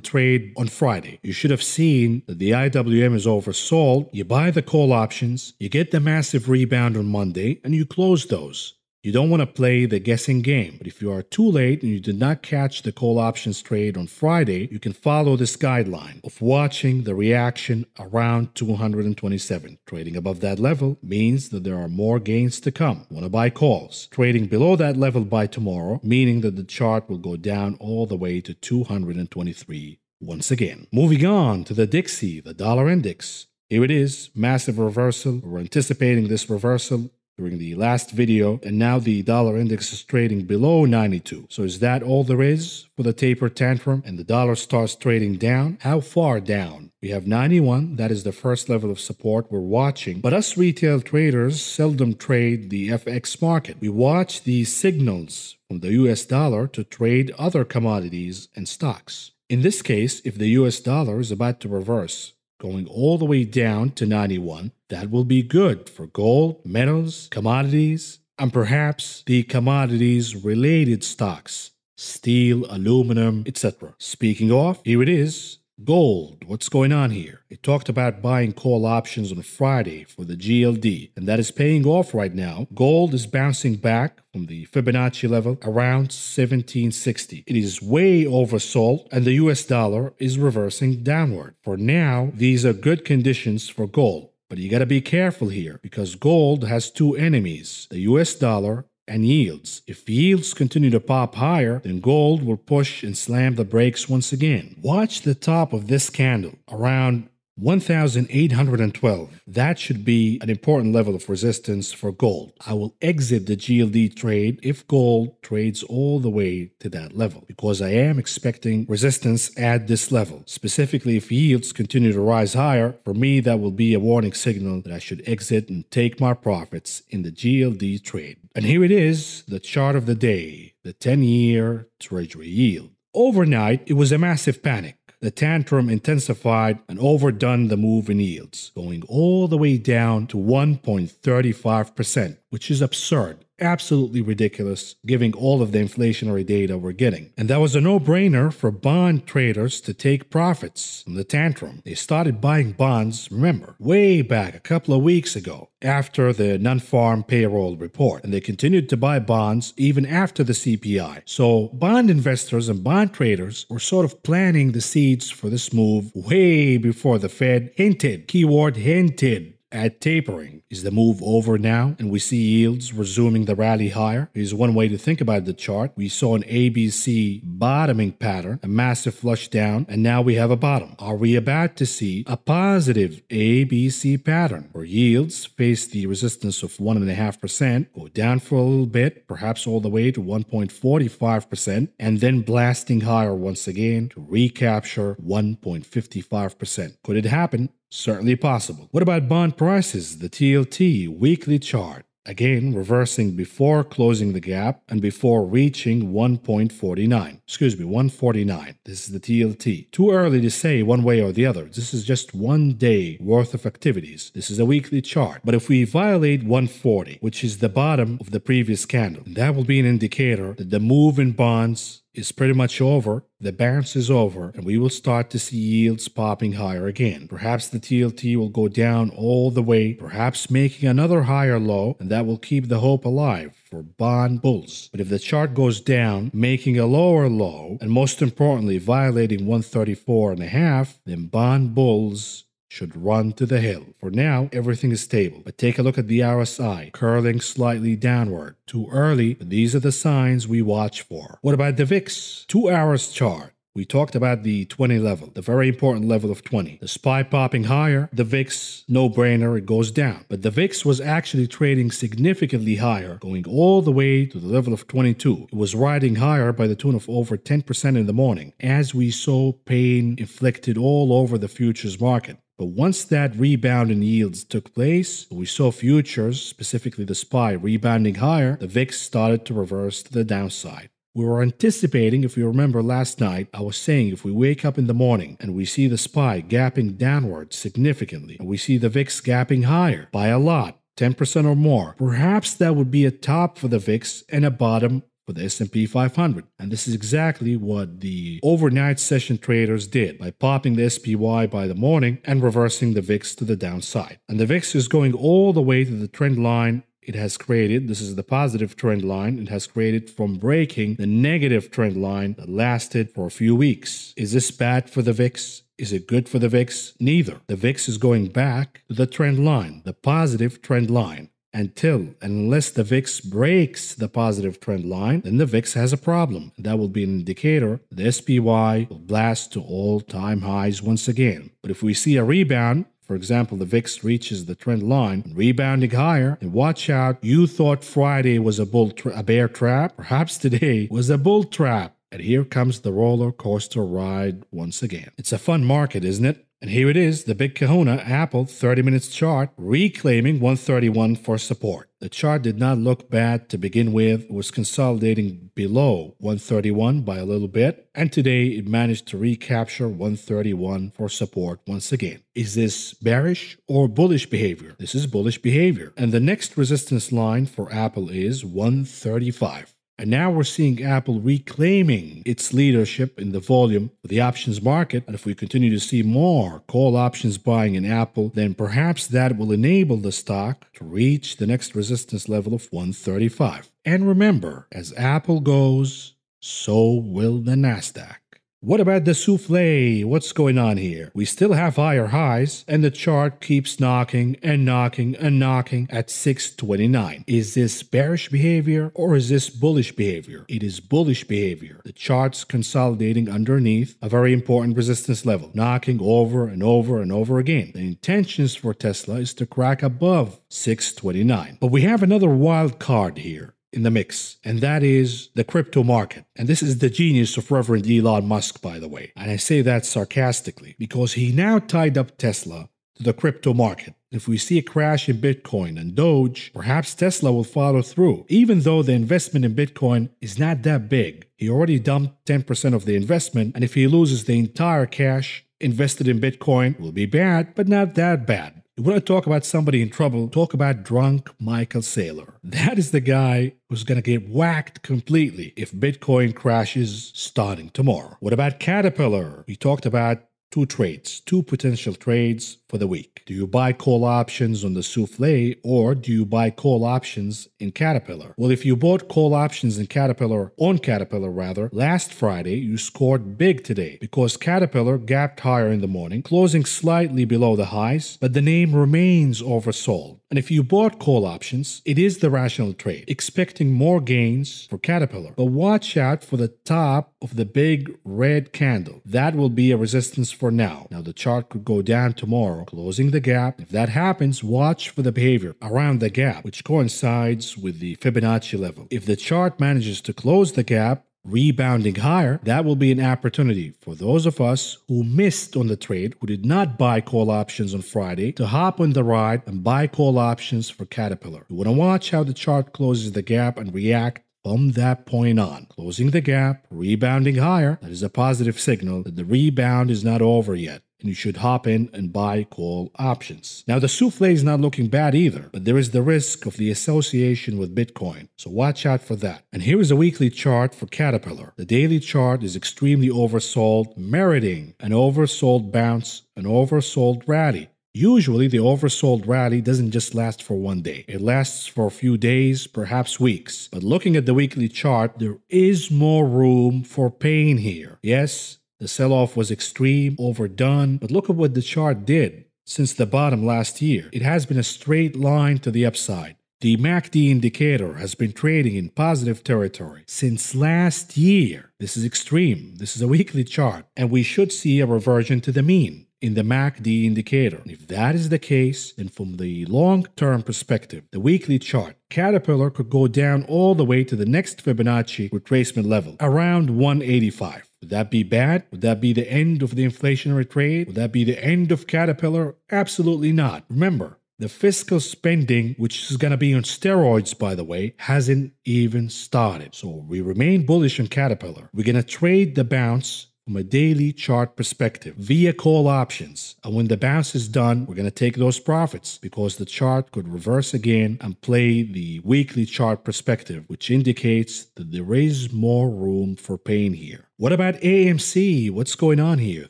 D: trade on Friday. You should have seen that the IWM is oversold. You buy the call options, you get the massive rebound on Monday, and you close those. You don't want to play the guessing game, but if you are too late and you did not catch the call options trade on Friday, you can follow this guideline of watching the reaction around 227. Trading above that level means that there are more gains to come. Want to buy calls. Trading below that level by tomorrow, meaning that the chart will go down all the way to 223 once again. Moving on to the Dixie, the dollar index. Here it is, massive reversal. We're anticipating this reversal during the last video, and now the dollar index is trading below 92. So is that all there is for the taper tantrum and the dollar starts trading down? How far down? We have 91, that is the first level of support we're watching. But us retail traders seldom trade the FX market. We watch the signals from the US dollar to trade other commodities and stocks. In this case, if the US dollar is about to reverse, going all the way down to 91, that will be good for gold, metals, commodities, and perhaps the commodities related stocks, steel, aluminum, etc. Speaking of, here it is Gold, what's going on here? It talked about buying call options on Friday for the GLD, and that is paying off right now. Gold is bouncing back from the Fibonacci level around 1760. It is way oversold, and the US dollar is reversing downward. For now, these are good conditions for gold. But you gotta be careful here because gold has two enemies the US dollar and yields. If yields continue to pop higher, then gold will push and slam the brakes once again. Watch the top of this candle around 1812. That should be an important level of resistance for gold. I will exit the GLD trade if gold trades all the way to that level because I am expecting resistance at this level. Specifically, if yields continue to rise higher, for me, that will be a warning signal that I should exit and take my profits in the GLD trade. And here it is, the chart of the day, the 10 year Treasury yield. Overnight, it was a massive panic the tantrum intensified and overdone the move in yields, going all the way down to 1.35%, which is absurd absolutely ridiculous given all of the inflationary data we're getting. And that was a no brainer for bond traders to take profits from the tantrum. They started buying bonds, remember, way back a couple of weeks ago after the non farm payroll report, and they continued to buy bonds even after the CPI. So, bond investors and bond traders were sort of planting the seeds for this move way before the Fed hinted, keyword hinted, at tapering. Is the move over now and we see yields resuming the rally higher? Is one way to think about the chart. We saw an ABC bottoming pattern, a massive flush down, and now we have a bottom. Are we about to see a positive ABC pattern where yields face the resistance of 1.5%, go down for a little bit, perhaps all the way to 1.45%, and then blasting higher once again to recapture 1.55%? Could it happen? Certainly possible. What about bond prices? The TLT weekly chart. Again, reversing before closing the gap and before reaching 1.49. Excuse me, 149. This is the TLT. Too early to say one way or the other. This is just one day worth of activities. This is a weekly chart. But if we violate 140, which is the bottom of the previous candle, that will be an indicator that the move in bonds is pretty much over, the bounce is over, and we will start to see yields popping higher again. Perhaps the TLT will go down all the way, perhaps making another higher low, and that will keep the hope alive for bond bulls. But if the chart goes down, making a lower low, and most importantly, violating 134 and a half, then bond bulls should run to the hill. For now, everything is stable. But take a look at the RSI, curling slightly downward. Too early, but these are the signs we watch for. What about the VIX? Two hours chart. We talked about the 20 level, the very important level of 20. The SPY popping higher, the VIX, no brainer, it goes down. But the VIX was actually trading significantly higher, going all the way to the level of 22. It was riding higher by the tune of over 10% in the morning, as we saw pain inflicted all over the futures market. But once that rebound in yields took place, we saw futures, specifically the SPY, rebounding higher, the VIX started to reverse to the downside. We were anticipating, if you remember last night, I was saying if we wake up in the morning and we see the SPY gapping downward significantly, and we see the VIX gapping higher by a lot, 10% or more, perhaps that would be a top for the VIX and a bottom the S&P 500. And this is exactly what the overnight session traders did by popping the SPY by the morning and reversing the VIX to the downside. And the VIX is going all the way to the trend line it has created. This is the positive trend line it has created from breaking the negative trend line that lasted for a few weeks. Is this bad for the VIX? Is it good for the VIX? Neither. The VIX is going back to the trend line, the positive trend line until unless the VIX breaks the positive trend line, then the VIX has a problem. That will be an indicator the SPY will blast to all-time highs once again. But if we see a rebound, for example, the VIX reaches the trend line, rebounding higher, and watch out, you thought Friday was a bull a bear trap, perhaps today was a bull trap. And here comes the roller coaster ride once again. It's a fun market, isn't it? And here it is, the big kahuna, Apple 30 minutes chart, reclaiming 131 for support. The chart did not look bad to begin with, it was consolidating below 131 by a little bit, and today it managed to recapture 131 for support once again. Is this bearish or bullish behavior? This is bullish behavior. And the next resistance line for Apple is 135. And now we're seeing Apple reclaiming its leadership in the volume of the options market. And if we continue to see more call options buying in Apple, then perhaps that will enable the stock to reach the next resistance level of 135. And remember, as Apple goes, so will the NASDAQ. What about the souffle? What's going on here? We still have higher highs, and the chart keeps knocking and knocking and knocking at 629. Is this bearish behavior or is this bullish behavior? It is bullish behavior. The chart's consolidating underneath a very important resistance level, knocking over and over and over again. The intentions for Tesla is to crack above 629. But we have another wild card here in the mix, and that is the crypto market. And this is the genius of Reverend Elon Musk, by the way. And I say that sarcastically because he now tied up Tesla to the crypto market. If we see a crash in Bitcoin and Doge, perhaps Tesla will follow through. Even though the investment in Bitcoin is not that big, he already dumped 10% of the investment, and if he loses the entire cash invested in Bitcoin, will be bad, but not that bad. You want to talk about somebody in trouble? Talk about drunk Michael Saylor. That is the guy who's going to get whacked completely if Bitcoin crashes starting tomorrow. What about Caterpillar? We talked about two trades, two potential trades for the week. Do you buy call options on the souffle or do you buy call options in Caterpillar? Well, if you bought call options in Caterpillar, on Caterpillar rather, last Friday, you scored big today because Caterpillar gapped higher in the morning, closing slightly below the highs, but the name remains oversold. And if you bought call options, it is the rational trade, expecting more gains for Caterpillar. But watch out for the top of the big red candle. That will be a resistance for now. Now, the chart could go down tomorrow, closing the gap. If that happens, watch for the behavior around the gap, which coincides with the Fibonacci level. If the chart manages to close the gap, rebounding higher, that will be an opportunity for those of us who missed on the trade, who did not buy call options on Friday, to hop on the ride and buy call options for Caterpillar. You want to watch how the chart closes the gap and react from that point on. Closing the gap, rebounding higher, that is a positive signal that the rebound is not over yet and you should hop in and buy call options. Now, the souffle is not looking bad either, but there is the risk of the association with Bitcoin, so watch out for that. And here is a weekly chart for Caterpillar. The daily chart is extremely oversold, meriting an oversold bounce, an oversold rally. Usually, the oversold rally doesn't just last for one day. It lasts for a few days, perhaps weeks. But looking at the weekly chart, there is more room for pain here. Yes, the sell off was extreme, overdone, but look at what the chart did. Since the bottom last year, it has been a straight line to the upside. The MACD indicator has been trading in positive territory since last year. This is extreme. This is a weekly chart, and we should see a reversion to the mean in the MACD indicator. If that is the case, then from the long term perspective, the weekly chart, Caterpillar could go down all the way to the next Fibonacci retracement level, around 185. Would that be bad? Would that be the end of the inflationary trade? Would that be the end of Caterpillar? Absolutely not. Remember, the fiscal spending, which is going to be on steroids, by the way, hasn't even started. So we remain bullish on Caterpillar. We're going to trade the bounce from a daily chart perspective via call options. And when the bounce is done, we're going to take those profits because the chart could reverse again and play the weekly chart perspective, which indicates that there is more room for pain here. What about AMC? What's going on here?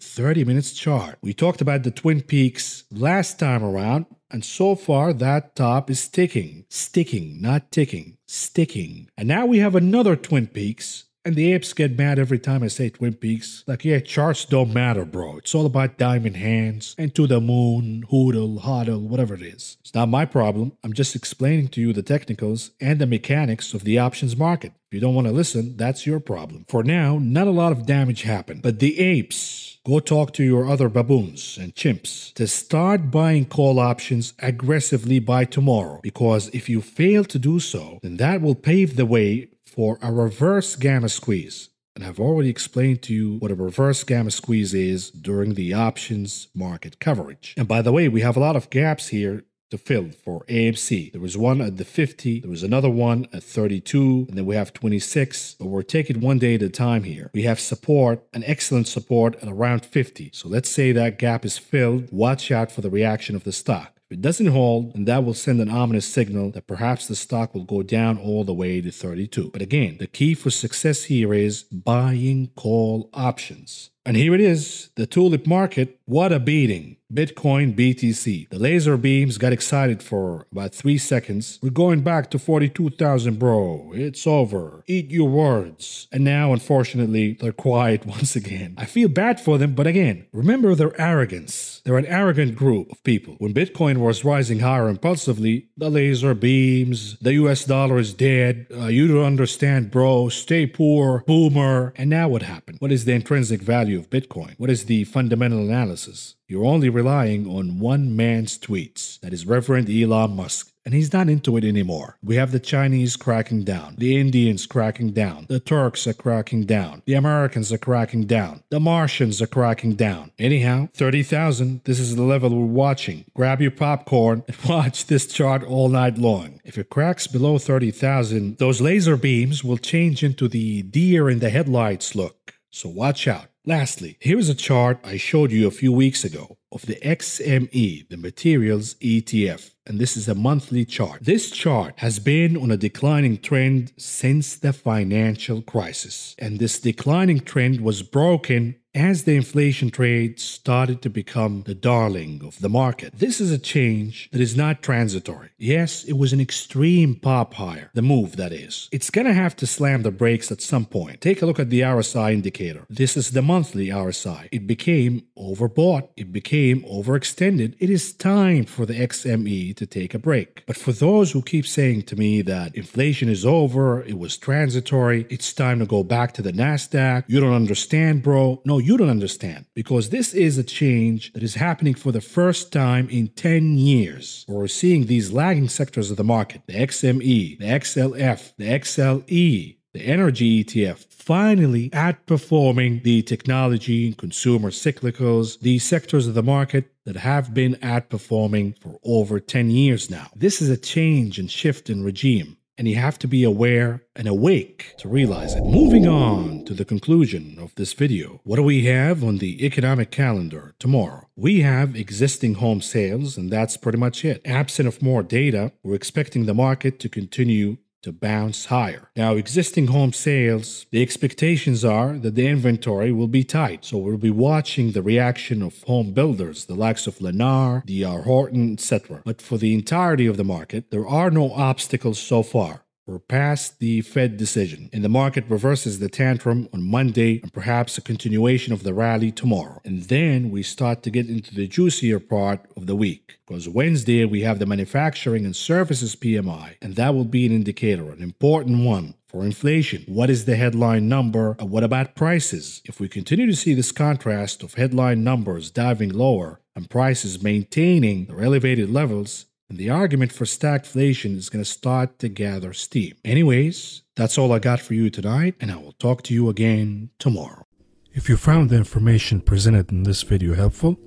D: 30 minutes chart. We talked about the Twin Peaks last time around, and so far that top is sticking. Sticking, not ticking. Sticking. And now we have another Twin Peaks and the apes get mad every time I say Twin Peaks. Like, yeah, charts don't matter, bro. It's all about diamond hands and to the moon, hoodle, hodl, whatever it is. It's not my problem. I'm just explaining to you the technicals and the mechanics of the options market. If you don't want to listen, that's your problem. For now, not a lot of damage happened. But the apes, go talk to your other baboons and chimps to start buying call options aggressively by tomorrow. Because if you fail to do so, then that will pave the way for a reverse gamma squeeze. And I've already explained to you what a reverse gamma squeeze is during the options market coverage. And by the way, we have a lot of gaps here to fill for AMC. There was one at the 50, there was another one at 32, and then we have 26. But we're taking one day at a time here. We have support, an excellent support at around 50. So let's say that gap is filled. Watch out for the reaction of the stock. If it doesn't hold, then that will send an ominous signal that perhaps the stock will go down all the way to 32. But again, the key for success here is buying call options. And here it is, the tulip market. What a beating. Bitcoin BTC. The laser beams got excited for about three seconds. We're going back to 42,000, bro. It's over. Eat your words. And now, unfortunately, they're quiet once again. I feel bad for them, but again, remember their arrogance. They're an arrogant group of people. When Bitcoin was rising higher impulsively, the laser beams, the US dollar is dead, uh, you don't understand, bro, stay poor, boomer. And now what happened? What is the intrinsic value of Bitcoin? What is the fundamental analysis? You're only relying on one man's tweets. That is Reverend Elon Musk. And he's not into it anymore. We have the Chinese cracking down, the Indians cracking down, the Turks are cracking down, the Americans are cracking down, the Martians are cracking down. Anyhow, 30,000, this is the level we're watching. Grab your popcorn and watch this chart all night long. If it cracks below 30,000, those laser beams will change into the deer in the headlights look So watch out. Lastly, here is a chart I showed you a few weeks ago of the XME, the materials ETF, and this is a monthly chart. This chart has been on a declining trend since the financial crisis, and this declining trend was broken as the inflation trade started to become the darling of the market. This is a change that is not transitory. Yes, it was an extreme pop higher, the move that is. It's gonna have to slam the brakes at some point. Take a look at the RSI indicator. This is the monthly RSI. It became overbought, it became overextended. It is time for the XME to take a break. But for those who keep saying to me that inflation is over, it was transitory, it's time to go back to the NASDAQ, you don't understand, bro. No, you don't understand because this is a change that is happening for the first time in 10 years. We're seeing these lagging sectors of the market the XME, the XLF, the XLE, the energy ETF finally outperforming the technology and consumer cyclicals, these sectors of the market that have been outperforming for over 10 years now. This is a change and shift in regime and you have to be aware and awake to realize it. Moving on to the conclusion of this video, what do we have on the economic calendar tomorrow? We have existing home sales, and that's pretty much it. Absent of more data, we're expecting the market to continue to bounce higher. Now, existing home sales, the expectations are that the inventory will be tight. So we'll be watching the reaction of home builders, the likes of Lennar, DR Horton, etc. But for the entirety of the market, there are no obstacles so far. We're past the Fed decision, and the market reverses the tantrum on Monday and perhaps a continuation of the rally tomorrow. And then we start to get into the juicier part of the week. Because Wednesday we have the manufacturing and services PMI, and that will be an indicator, an important one for inflation. What is the headline number? And what about prices? If we continue to see this contrast of headline numbers diving lower and prices maintaining their elevated levels, and the argument for stagflation is going to start to gather steam. Anyways, that's all I got for you tonight, and I will talk to you again tomorrow. If you found the information presented in this video helpful,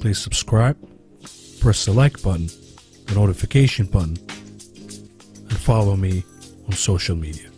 D: please subscribe, press the like button, the notification button, and follow me on social media.